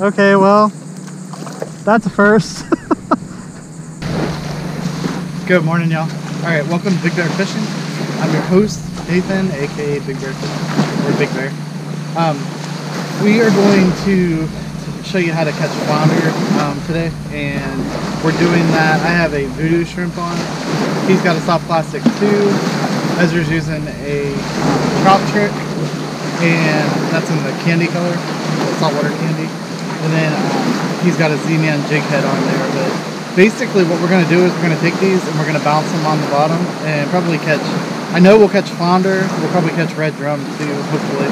Okay, well, that's a first. Good morning, y'all. All right, welcome to Big Bear Fishing. I'm your host, Nathan, aka Big Bear Fishing, or Big Bear. Um, we are going to show you how to catch flounder um, today, and we're doing that. I have a Vudu shrimp on. He's got a soft plastic too. Ezra's using a um, trout trick, and that's in the candy color, saltwater candy. And then um, he's got a Z-Man jig head on there. But basically, what we're going to do is we're going to take these and we're going to bounce them on the bottom and probably catch. I know we'll catch flounder. We'll probably catch red drum too, hopefully.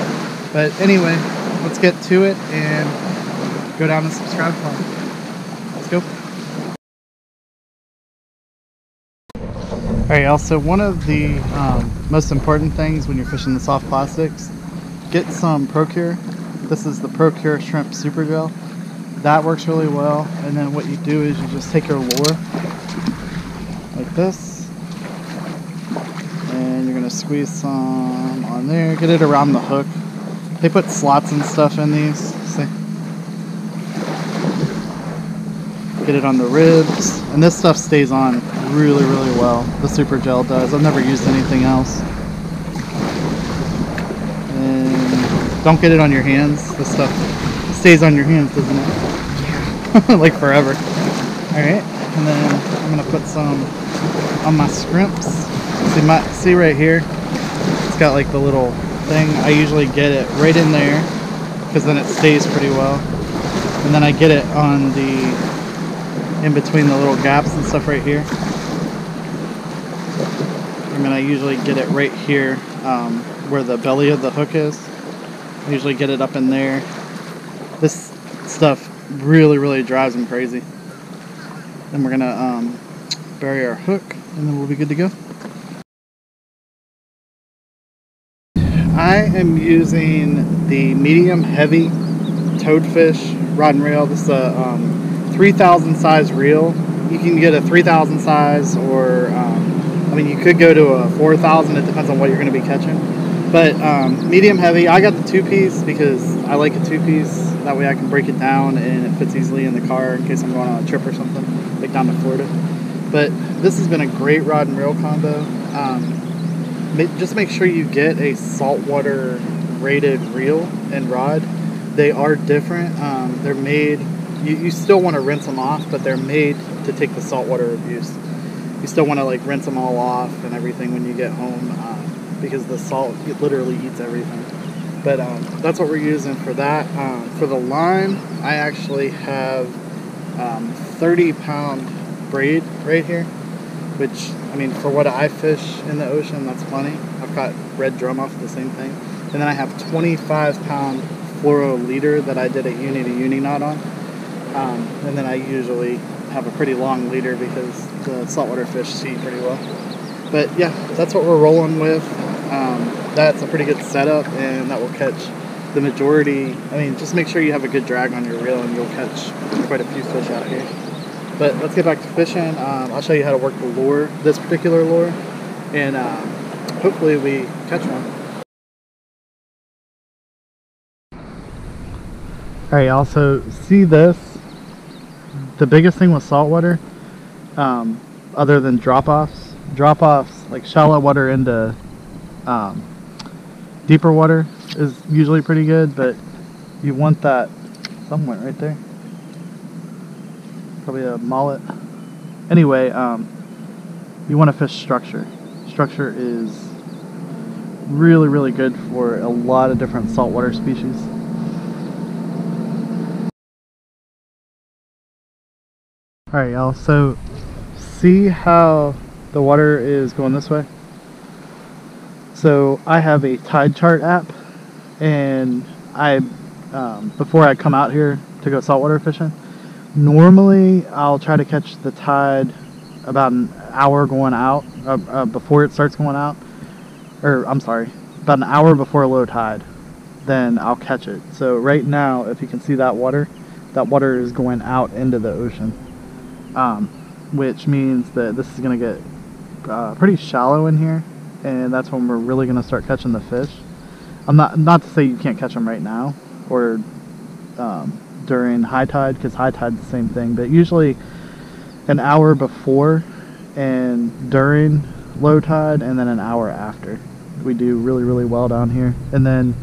But anyway, let's get to it and go down and subscribe for Let's go. Alright y'all, so one of the um, most important things when you're fishing the soft plastics, get some Procure. This is the Procure Shrimp Super Gel. That works really well. And then what you do is you just take your lure like this. And you're gonna squeeze some on there, get it around the hook. They put slots and stuff in these. See? Get it on the ribs. And this stuff stays on really, really well. The super gel does. I've never used anything else. Don't get it on your hands. This stuff stays on your hands, doesn't it? Yeah. like forever. Alright, and then I'm gonna put some on my scrimps. See my see right here? It's got like the little thing. I usually get it right in there because then it stays pretty well. And then I get it on the in between the little gaps and stuff right here. I mean, I usually get it right here um, where the belly of the hook is. Usually get it up in there. This stuff really, really drives them crazy. Then we're gonna um, bury our hook and then we'll be good to go. I am using the medium heavy toadfish rod and reel. This is a um, 3000 size reel. You can get a 3000 size or, um, I mean, you could go to a 4000. It depends on what you're going to be catching. But um, medium heavy, I got the two piece because I like a two piece. That way I can break it down and it fits easily in the car in case I'm going on a trip or something, like down to Florida. But this has been a great rod and reel combo. Um, just make sure you get a saltwater rated reel and rod. They are different. Um, they're made you, you still want to rinse them off, but they're made to take the saltwater abuse. You still want to like rinse them all off and everything when you get home um, because the salt it literally eats everything. But um, that's what we're using for that. Um, for the line, I actually have um, 30 pound braid right here, which I mean for what I fish in the ocean, that's plenty. I've got red drum off the same thing, and then I have 25 pound fluoro leader that I did a uni to uni knot on. Um, and then I usually have a pretty long leader because the saltwater fish see pretty well. But yeah, that's what we're rolling with. Um, that's a pretty good setup and that will catch the majority. I mean, just make sure you have a good drag on your reel and you'll catch quite a few fish out here. But let's get back to fishing. Um, I'll show you how to work the lure, this particular lure, and um, hopefully we catch one. Alright, also see this the biggest thing with saltwater, um, other than drop-offs, drop-offs like shallow water into um, deeper water is usually pretty good, but you want that somewhere right there. Probably a mullet. Anyway, um, you want to fish structure. Structure is really, really good for a lot of different saltwater species. Alright y'all, so see how the water is going this way? So I have a tide chart app and I, um, before I come out here to go saltwater fishing, normally I'll try to catch the tide about an hour going out, uh, uh, before it starts going out, or I'm sorry, about an hour before low tide, then I'll catch it. So right now, if you can see that water, that water is going out into the ocean um, which means that this is going to get uh, pretty shallow in here and that's when we're really going to start catching the fish. I'm not not to say you can't catch them right now or um, during high tide because high tide's the same thing. But usually an hour before and during low tide, and then an hour after. We do really really well down here. And then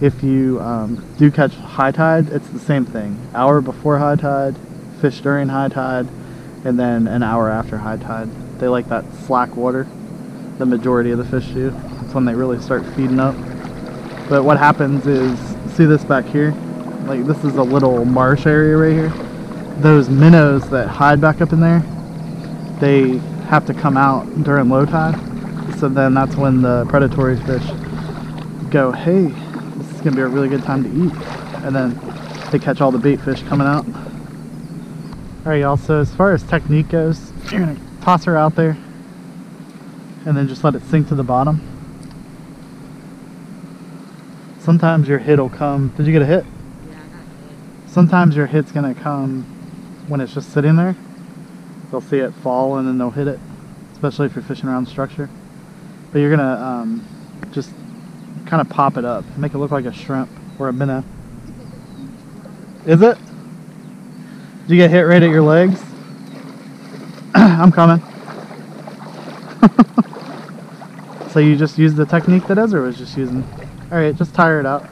if you um, do catch high tide, it's the same thing. Hour before high tide, fish during high tide, and then an hour after high tide. They like that slack water. The majority of the fish do. That's when they really start feeding up. But what happens is, see this back here? Like this is a little marsh area right here. Those minnows that hide back up in there, they have to come out during low tide. So then that's when the predatory fish go, hey, this is gonna be a really good time to eat. And then they catch all the bait fish coming out. Alright y'all, so as far as technique goes, you're gonna toss her out there and then just let it sink to the bottom. Sometimes your hit will come. Did you get a hit? Yeah, I got hit. Sometimes your hit's gonna come when it's just sitting there. They'll see it fall and then they'll hit it, especially if you're fishing around structure. But you're gonna um, just kind of pop it up, make it look like a shrimp or a minnow. Is it? Did you get hit right at your legs? I'm coming. so you just used the technique that Ezra was just using. Alright, just tire it out.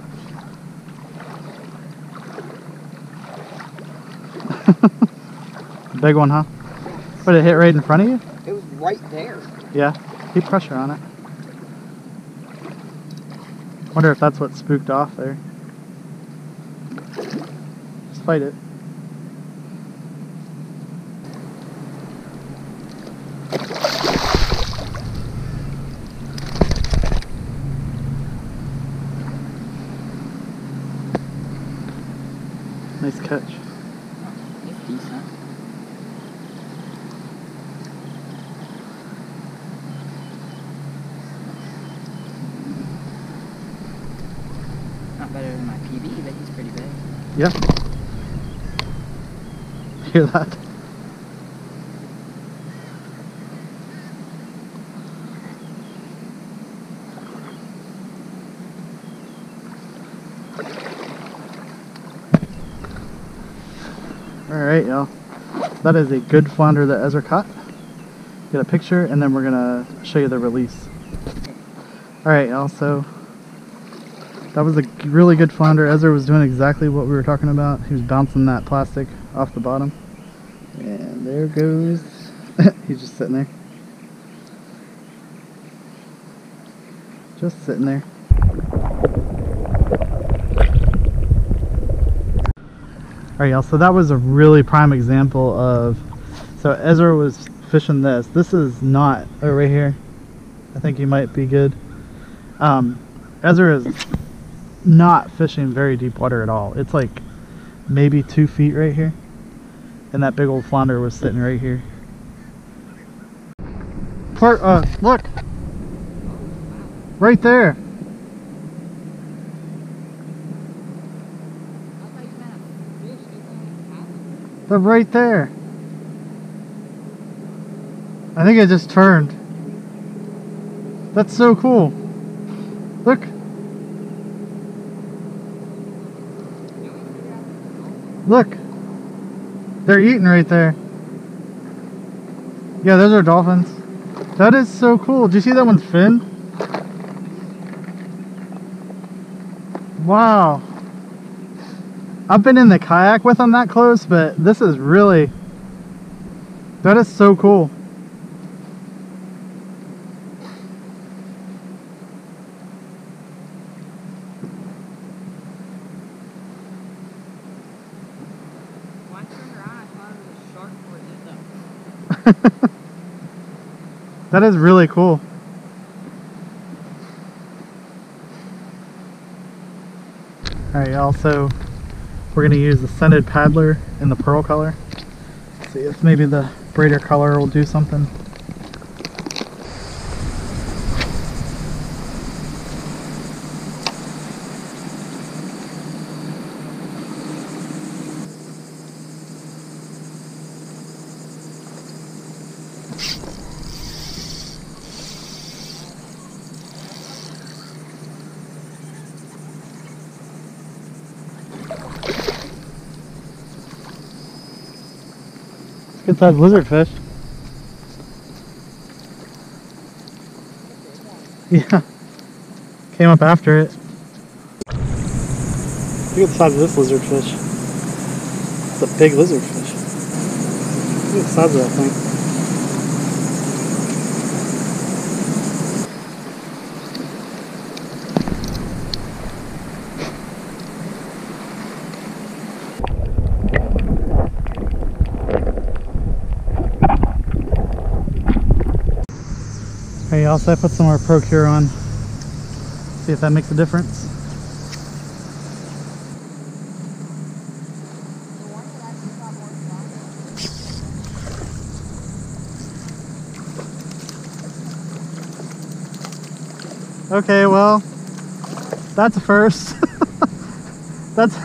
Big one, huh? But it hit right in front of you? It was right there. Yeah. Keep pressure on it. Wonder if that's what spooked off there. Just fight it. Nice catch. It's decent. Not better than my PB, but he's pretty big. Yeah. Hear that? Alright, y'all. That is a good flounder that Ezra caught. Get a picture and then we're gonna show you the release. Alright, y'all, so that was a really good flounder. Ezra was doing exactly what we were talking about. He was bouncing that plastic off the bottom. And there goes. He's just sitting there. Just sitting there. Alright, y'all, so that was a really prime example of. So Ezra was fishing this. This is not. Oh, right here. I think you might be good. Um, Ezra is not fishing very deep water at all. It's like maybe two feet right here. And that big old flounder was sitting right here. Part, uh, look! Right there! They're right there. I think I just turned. That's so cool. Look. Look. They're eating right there. Yeah, those are dolphins. That is so cool. Do you see that one's fin? Wow. I've been in the kayak with them that close, but this is really. That is so cool. That is really cool. Alright, y'all, so we're going to use the scented paddler in the pearl color. See if maybe the brighter color will do something. Sized lizard fish. Yeah. Came up after it. Look at the size of this lizard fish. It's a big lizard fish. Look at the size of that thing. Also I put some more Procure on. See if that makes a difference. Okay, well, that's a first. that's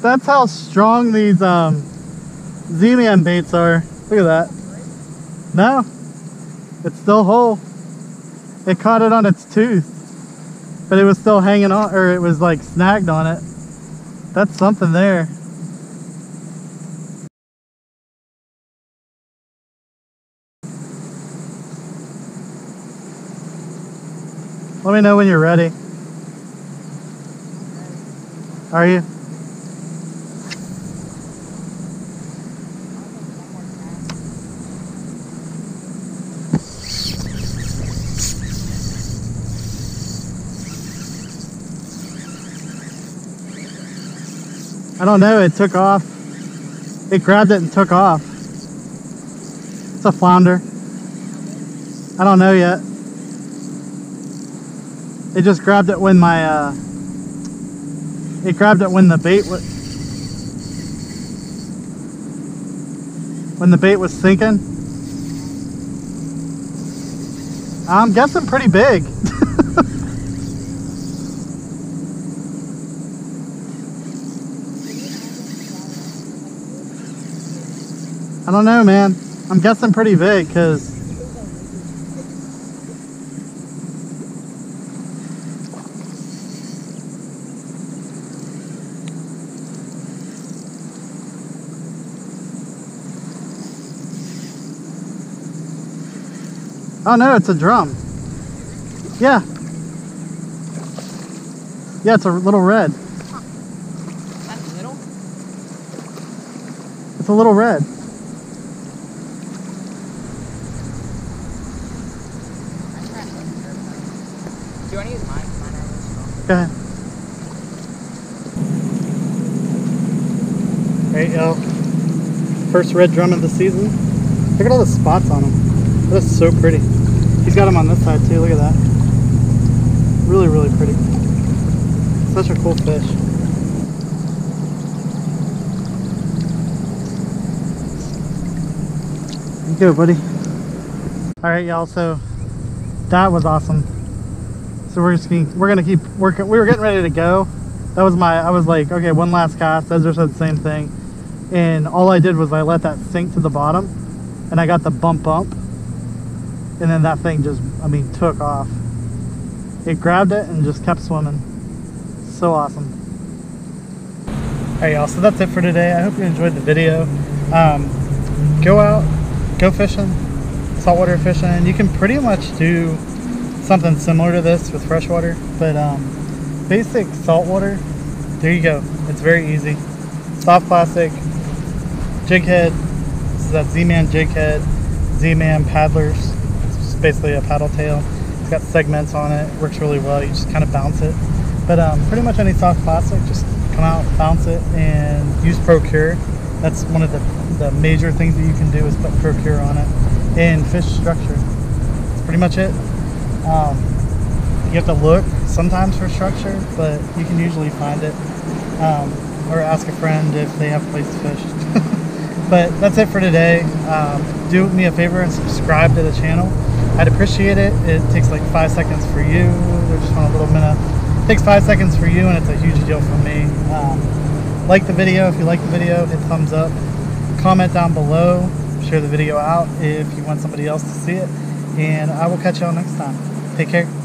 that's how strong these um, Z-Man baits are. Look at that. No, it's still whole. It caught it on its tooth, but it was still hanging on, or it was like snagged on it. That's something there. Let me know when you're ready. Are you? I don't know, it took off. It grabbed it and took off. It's a flounder. I don't know yet. It just grabbed it when my, uh, it grabbed it when the bait was, when the bait was sinking. I'm guessing pretty big. I don't know, man. I'm guessing pretty big because Oh no, it's a drum. Yeah. Yeah, it's a little red. Little. It's a little red. I'm trying to look for it. Do you want to use mine? Mine are strong. Go y'all. First red drum of the season. Look at all the spots on him. That's so pretty. He's got them on this side too. Look at that. Really, really pretty. Such a cool fish. There you go, buddy. Alright, y'all. So that was awesome. So we're just gonna, we're gonna keep working. We were getting ready to go. That was my. I was like, okay, one last cast. Ezra said the same thing, and all I did was I let that sink to the bottom, and I got the bump bump, and then that thing just, I mean, took off. It grabbed it and just kept swimming. So awesome. Alright, y'all. So that's it for today. I hope you enjoyed the video. Um, go out, go fishing, saltwater fishing. You can pretty much do something similar to this with freshwater, but um, basic saltwater, there you go. It's very easy. Soft plastic, jig head, this is that Z-Man jig head, Z-Man paddlers. It's basically a paddle tail. It's got segments on it, works really well. You just kind of bounce it. But um, pretty much any soft plastic, just come out, bounce it, and use Procure. That's one of the, the major things that you can do is put Procure on it. And fish structure. That's pretty much it. Um, you have to look sometimes for structure, but you can usually find it. Um, or ask a friend if they have a place to fish. but that's it for today. Um, do me a favor and subscribe to the channel. I'd appreciate it. It takes like five seconds for you. We're just on a little minute. It takes five seconds for you, and it's a huge deal for me. Um, like the video if you like the video. Hit thumbs up. Comment down below. Share the video out if you want somebody else to see it. And I will catch y'all next time. Take care.